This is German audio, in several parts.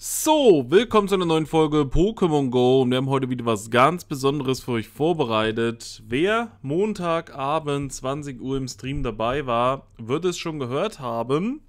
So, willkommen zu einer neuen Folge Pokémon Go und wir haben heute wieder was ganz Besonderes für euch vorbereitet. Wer Montagabend 20 Uhr im Stream dabei war, wird es schon gehört haben.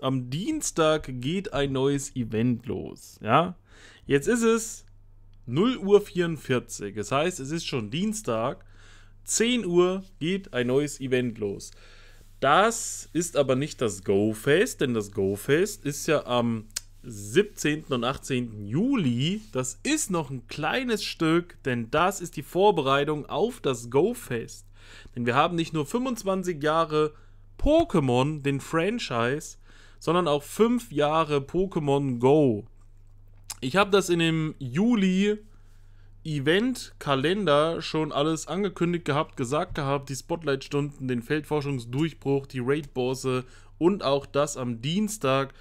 Am Dienstag geht ein neues Event los, ja. Jetzt ist es 0 Uhr 44, das heißt, es ist schon Dienstag. 10 Uhr geht ein neues Event los. Das ist aber nicht das Go-Fest, denn das Go-Fest ist ja am 17. und 18. Juli. Das ist noch ein kleines Stück, denn das ist die Vorbereitung auf das Go-Fest. Denn wir haben nicht nur 25 Jahre Pokémon, den Franchise, sondern auch 5 Jahre Pokémon Go. Ich habe das in dem Juli Event-Kalender schon alles angekündigt gehabt, gesagt gehabt, die Spotlight-Stunden, den Feldforschungsdurchbruch, die Raid-Bosse und auch das am Dienstag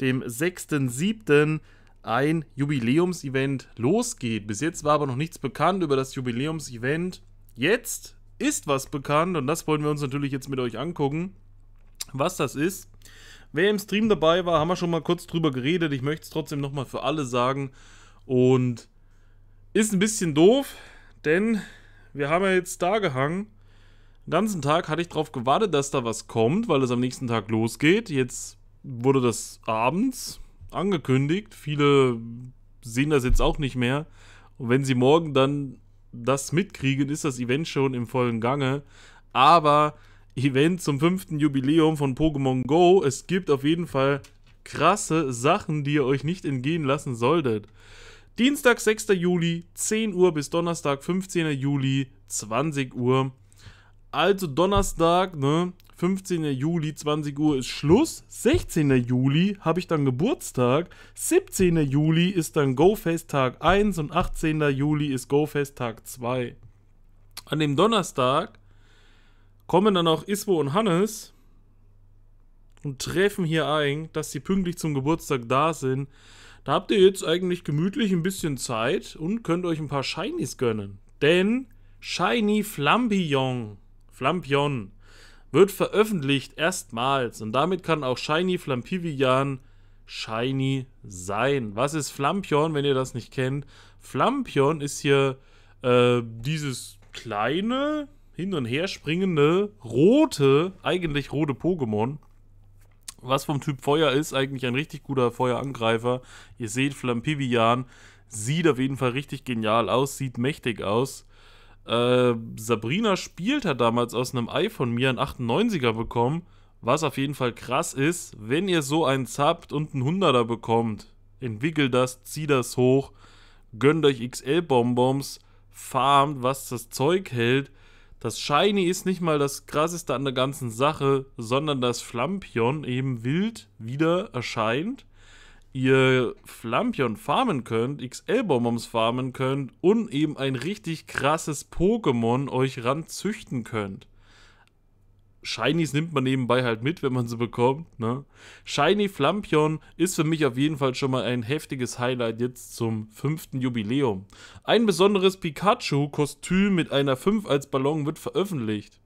dem 6.7. ein Jubiläumsevent losgeht. Bis jetzt war aber noch nichts bekannt über das Jubiläumsevent. Jetzt ist was bekannt und das wollen wir uns natürlich jetzt mit euch angucken, was das ist. Wer im Stream dabei war, haben wir schon mal kurz drüber geredet. Ich möchte es trotzdem nochmal für alle sagen. Und ist ein bisschen doof, denn wir haben ja jetzt da gehangen. Den ganzen Tag hatte ich darauf gewartet, dass da was kommt, weil es am nächsten Tag losgeht. Jetzt wurde das abends angekündigt. Viele sehen das jetzt auch nicht mehr. Und wenn sie morgen dann das mitkriegen, ist das Event schon im vollen Gange. Aber Event zum fünften Jubiläum von Pokémon Go. Es gibt auf jeden Fall krasse Sachen, die ihr euch nicht entgehen lassen solltet. Dienstag, 6. Juli, 10 Uhr bis Donnerstag, 15. Juli, 20 Uhr. Also Donnerstag, ne? 15. Juli, 20 Uhr ist Schluss. 16. Juli habe ich dann Geburtstag. 17. Juli ist dann GoFest Tag 1 und 18. Juli ist GoFest Tag 2. An dem Donnerstag kommen dann auch Iswo und Hannes und treffen hier ein, dass sie pünktlich zum Geburtstag da sind. Da habt ihr jetzt eigentlich gemütlich ein bisschen Zeit und könnt euch ein paar Shinies gönnen. Denn Shiny Flampion, Flampion wird veröffentlicht erstmals und damit kann auch Shiny Flampivian Shiny sein. Was ist Flampion, wenn ihr das nicht kennt? Flampion ist hier äh, dieses kleine, hin und her springende, rote, eigentlich rote Pokémon. Was vom Typ Feuer ist, eigentlich ein richtig guter Feuerangreifer. Ihr seht, Flampivian sieht auf jeden Fall richtig genial aus, sieht mächtig aus. Äh, Sabrina spielt hat damals aus einem Ei von mir einen 98er bekommen, was auf jeden Fall krass ist. Wenn ihr so einen zappt und einen 100er bekommt, entwickelt das, zieht das hoch, gönnt euch XL-Bonbons, farmt, was das Zeug hält. Das Shiny ist nicht mal das krasseste an der ganzen Sache, sondern das Flampion eben wild wieder erscheint ihr Flampion farmen könnt, XL-Bonbons farmen könnt und eben ein richtig krasses Pokémon euch ranzüchten könnt. Shinies nimmt man nebenbei halt mit, wenn man sie bekommt. Ne? Shiny Flampion ist für mich auf jeden Fall schon mal ein heftiges Highlight jetzt zum fünften Jubiläum. Ein besonderes Pikachu-Kostüm mit einer 5 als Ballon wird veröffentlicht.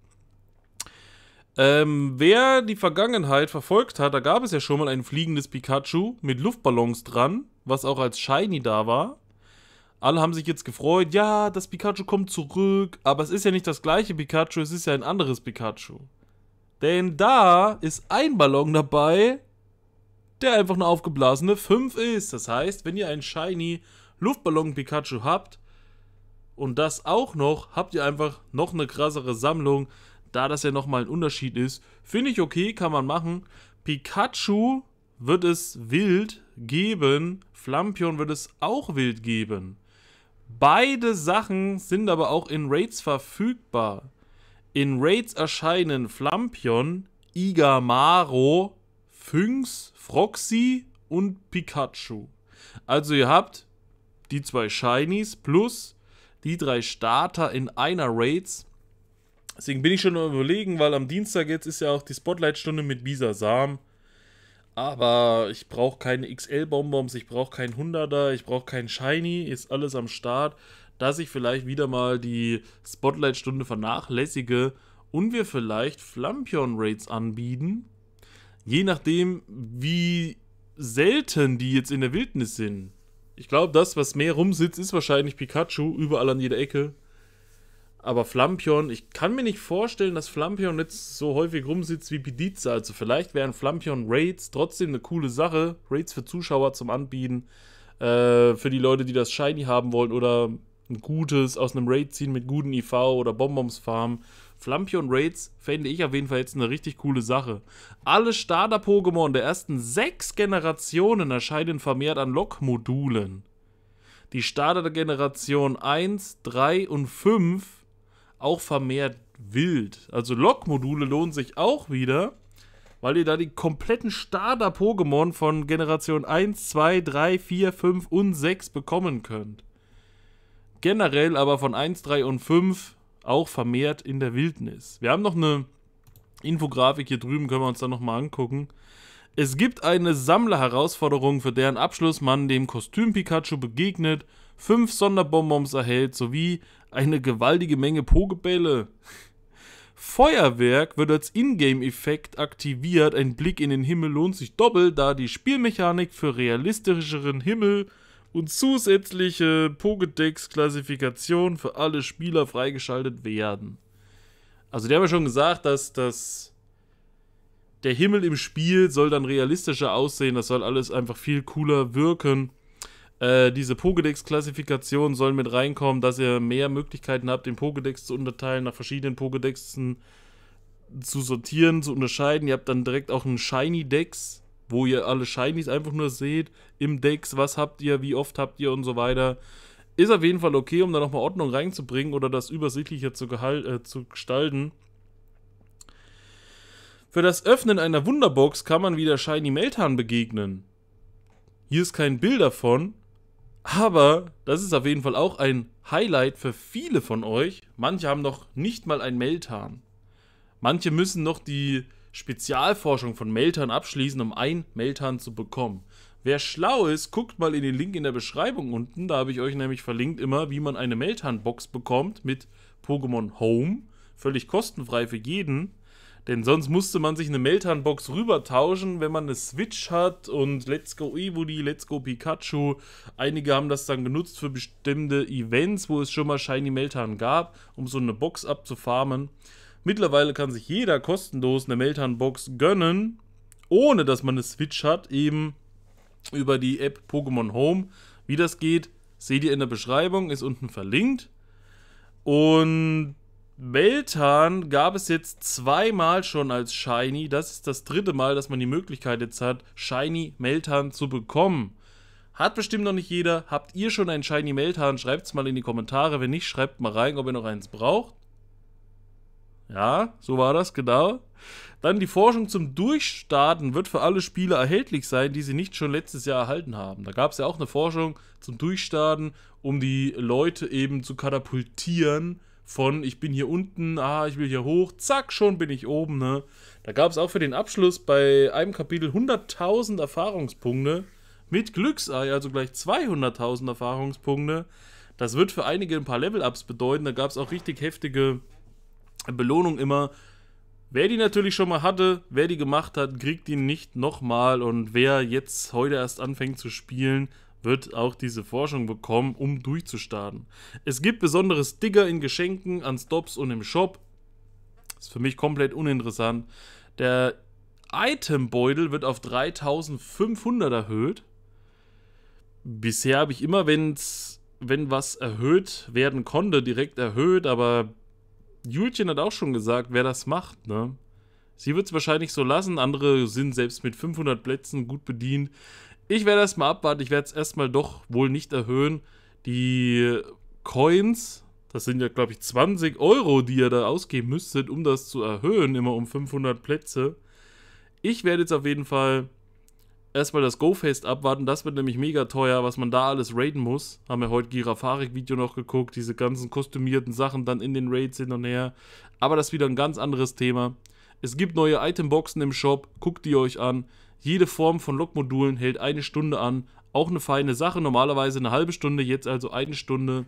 Ähm, wer die Vergangenheit verfolgt hat, da gab es ja schon mal ein fliegendes Pikachu mit Luftballons dran, was auch als Shiny da war. Alle haben sich jetzt gefreut, ja, das Pikachu kommt zurück, aber es ist ja nicht das gleiche Pikachu, es ist ja ein anderes Pikachu. Denn da ist ein Ballon dabei, der einfach eine aufgeblasene 5 ist. Das heißt, wenn ihr ein Shiny Luftballon Pikachu habt und das auch noch, habt ihr einfach noch eine krassere Sammlung da das ja nochmal ein Unterschied ist, finde ich okay, kann man machen. Pikachu wird es wild geben, Flampion wird es auch wild geben. Beide Sachen sind aber auch in Raids verfügbar. In Raids erscheinen Flampion, Igamaro, Phynx, Froxy und Pikachu. Also ihr habt die zwei Shinies plus die drei Starter in einer Raids Deswegen bin ich schon überlegen, weil am Dienstag jetzt ist ja auch die Spotlight-Stunde mit Bisa Sam. Aber ich brauche keine XL-Bonbons, ich brauche keinen 100er, ich brauche keinen Shiny, ist alles am Start, dass ich vielleicht wieder mal die Spotlight-Stunde vernachlässige und wir vielleicht Flampion-Raids anbieten. Je nachdem, wie selten die jetzt in der Wildnis sind. Ich glaube, das, was mehr rumsitzt, ist wahrscheinlich Pikachu, überall an jeder Ecke. Aber Flampion, ich kann mir nicht vorstellen, dass Flampion jetzt so häufig rumsitzt wie Pediza. Also vielleicht wären Flampion Raids trotzdem eine coole Sache. Raids für Zuschauer zum Anbieten. Äh, für die Leute, die das Shiny haben wollen oder ein gutes aus einem Raid ziehen mit guten IV oder Bonbons farmen. Flampion Raids fände ich auf jeden Fall jetzt eine richtig coole Sache. Alle Starter-Pokémon der ersten sechs Generationen erscheinen vermehrt an Lok-Modulen. Die Starter der Generation 1, 3 und 5 auch vermehrt wild. Also Lok-Module lohnen sich auch wieder, weil ihr da die kompletten Starter-Pokémon von Generation 1, 2, 3, 4, 5 und 6 bekommen könnt. Generell aber von 1, 3 und 5 auch vermehrt in der Wildnis. Wir haben noch eine Infografik hier drüben, können wir uns dann nochmal angucken. Es gibt eine Sammlerherausforderung, für deren Abschluss man dem Kostüm Pikachu begegnet, fünf Sonderbonbons erhält sowie eine gewaltige Menge Pogebälle. Feuerwerk wird als Ingame-Effekt aktiviert. Ein Blick in den Himmel lohnt sich doppelt, da die Spielmechanik für realistischeren Himmel und zusätzliche Pokédex-Klassifikation für alle Spieler freigeschaltet werden. Also, die haben ja schon gesagt, dass das der Himmel im Spiel soll dann realistischer aussehen, das soll alles einfach viel cooler wirken. Äh, diese Pokédex-Klassifikation soll mit reinkommen, dass ihr mehr Möglichkeiten habt, den Pokédex zu unterteilen, nach verschiedenen Pokédexen zu sortieren, zu unterscheiden. Ihr habt dann direkt auch einen Shiny-Dex, wo ihr alle Shinies einfach nur seht im Dex, was habt ihr, wie oft habt ihr und so weiter. Ist auf jeden Fall okay, um da nochmal Ordnung reinzubringen oder das übersichtlicher zu, äh, zu gestalten. Für das Öffnen einer Wunderbox kann man wieder Shiny Meltan begegnen. Hier ist kein Bild davon, aber das ist auf jeden Fall auch ein Highlight für viele von euch. Manche haben noch nicht mal ein Meltan. Manche müssen noch die Spezialforschung von Meltan abschließen, um ein Meltan zu bekommen. Wer schlau ist, guckt mal in den Link in der Beschreibung unten. Da habe ich euch nämlich verlinkt immer, wie man eine Meltan-Box bekommt mit Pokémon Home. Völlig kostenfrei für jeden. Denn sonst musste man sich eine Meltan-Box rübertauschen, wenn man eine Switch hat und Let's Go Evoli, Let's Go Pikachu. Einige haben das dann genutzt für bestimmte Events, wo es schon mal Shiny Meltan gab, um so eine Box abzufarmen. Mittlerweile kann sich jeder kostenlos eine Meltan-Box gönnen, ohne dass man eine Switch hat, eben über die App Pokémon Home. Wie das geht, seht ihr in der Beschreibung, ist unten verlinkt. Und Meltan gab es jetzt zweimal schon als Shiny. Das ist das dritte Mal, dass man die Möglichkeit jetzt hat, Shiny Meltan zu bekommen. Hat bestimmt noch nicht jeder. Habt ihr schon einen Shiny Meltan? Schreibt es mal in die Kommentare. Wenn nicht, schreibt mal rein, ob ihr noch eins braucht. Ja, so war das, genau. Dann die Forschung zum Durchstarten wird für alle Spieler erhältlich sein, die sie nicht schon letztes Jahr erhalten haben. Da gab es ja auch eine Forschung zum Durchstarten, um die Leute eben zu katapultieren von ich bin hier unten, ah, ich will hier hoch, zack, schon bin ich oben, ne? Da gab es auch für den Abschluss bei einem Kapitel 100.000 Erfahrungspunkte mit Glücksei, also gleich 200.000 Erfahrungspunkte. Das wird für einige ein paar Level-Ups bedeuten. Da gab es auch richtig heftige Belohnung immer. Wer die natürlich schon mal hatte, wer die gemacht hat, kriegt die nicht nochmal. Und wer jetzt heute erst anfängt zu spielen, wird auch diese Forschung bekommen, um durchzustarten. Es gibt besondere Sticker in Geschenken, an Stops und im Shop. Ist für mich komplett uninteressant. Der Itembeutel wird auf 3500 erhöht. Bisher habe ich immer, wenn's, wenn was erhöht werden konnte, direkt erhöht, aber Julchen hat auch schon gesagt, wer das macht, ne? Sie wird es wahrscheinlich so lassen, andere sind selbst mit 500 Plätzen gut bedient. Ich werde erstmal abwarten, ich werde es erstmal doch wohl nicht erhöhen. Die Coins, das sind ja glaube ich 20 Euro, die ihr da ausgeben müsstet, um das zu erhöhen, immer um 500 Plätze. Ich werde jetzt auf jeden Fall erstmal das Go-Fest abwarten. Das wird nämlich mega teuer, was man da alles raiden muss. Haben wir heute Girafarik-Video noch geguckt, diese ganzen kostümierten Sachen dann in den Raids hin und her. Aber das ist wieder ein ganz anderes Thema. Es gibt neue Itemboxen im Shop, guckt die euch an. Jede Form von Lokmodulen hält eine Stunde an. Auch eine feine Sache, normalerweise eine halbe Stunde, jetzt also eine Stunde.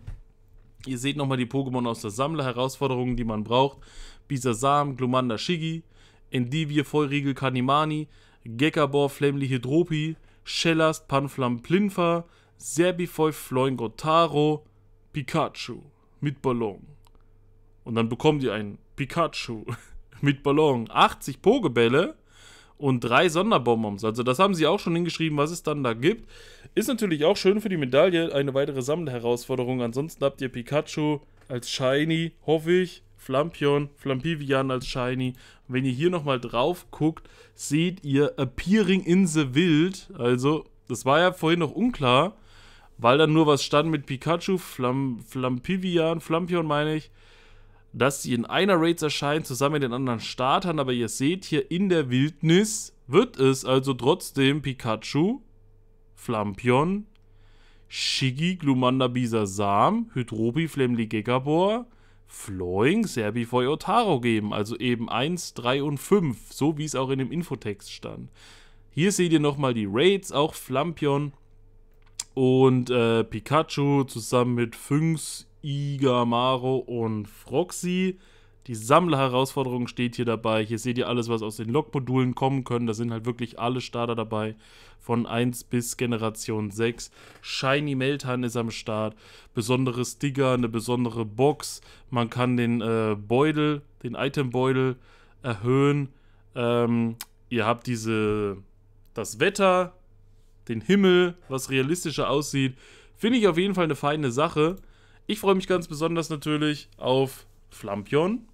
Ihr seht nochmal die Pokémon aus der Sammler-Herausforderungen, die man braucht. Bisasam, Glumanda Shigi, Endivir Vollriegel Kanimani, Gekabor Flamly Hydropi, Schellast, Panflam, Plinfer, Serbifoy, Floingotaro, Pikachu mit Ballon. Und dann bekommt ihr ein Pikachu mit Ballon, 80 Pogebälle und drei Sonderbonbons. Also das haben sie auch schon hingeschrieben, was es dann da gibt. Ist natürlich auch schön für die Medaille, eine weitere Sammlerherausforderung. Ansonsten habt ihr Pikachu als Shiny, hoffe ich. Flampion, Flampivian als Shiny. Wenn ihr hier nochmal drauf guckt, seht ihr Appearing in the Wild. Also, das war ja vorhin noch unklar, weil dann nur was stand mit Pikachu, Flam, Flampivian, Flampion meine ich dass sie in einer Raids erscheinen, zusammen mit den anderen Startern, aber ihr seht hier in der Wildnis wird es also trotzdem Pikachu, Flampion, Shiggy, Glumanda, Bisasam, Hydropi, Flemly, Gegabor, Floing, Serbifoy, Otaro geben. Also eben 1, 3 und 5, so wie es auch in dem Infotext stand. Hier seht ihr nochmal die Raids, auch Flampion und äh, Pikachu zusammen mit Fünx, Igamaro und Froxy. Die Sammlerherausforderung steht hier dabei. Hier seht ihr alles, was aus den Log-Modulen kommen können. Da sind halt wirklich alle Starter dabei. Von 1 bis Generation 6. Shiny Meltan ist am Start. Besondere Sticker, eine besondere Box. Man kann den äh, Beutel, den Item-Beutel erhöhen. Ähm, ihr habt diese, das Wetter, den Himmel, was realistischer aussieht. Finde ich auf jeden Fall eine feine Sache. Ich freue mich ganz besonders natürlich auf Flampion,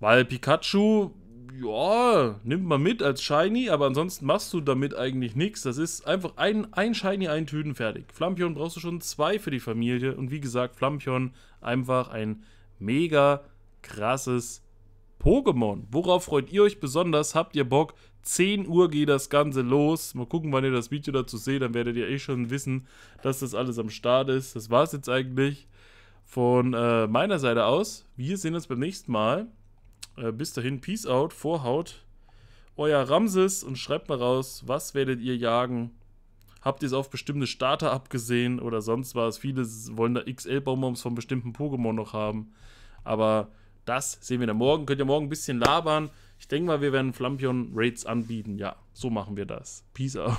weil Pikachu, ja, nimmt man mit als Shiny, aber ansonsten machst du damit eigentlich nichts. Das ist einfach ein, ein Shiny, ein Tüten fertig. Flampion brauchst du schon zwei für die Familie und wie gesagt, Flampion einfach ein mega krasses Pokémon. Worauf freut ihr euch besonders? Habt ihr Bock? 10 Uhr geht das Ganze los. Mal gucken, wann ihr das Video dazu seht. Dann werdet ihr eh schon wissen, dass das alles am Start ist. Das war es jetzt eigentlich von äh, meiner Seite aus. Wir sehen uns beim nächsten Mal. Äh, bis dahin, Peace out, Vorhaut. Euer Ramses und schreibt mal raus, was werdet ihr jagen? Habt ihr es auf bestimmte Starter abgesehen oder sonst was? Viele wollen da XL-Bonbons von bestimmten Pokémon noch haben. Aber das sehen wir dann morgen. Könnt ihr morgen ein bisschen labern. Ich denke mal, wir werden Flampion Raids anbieten. Ja, so machen wir das. Peace out.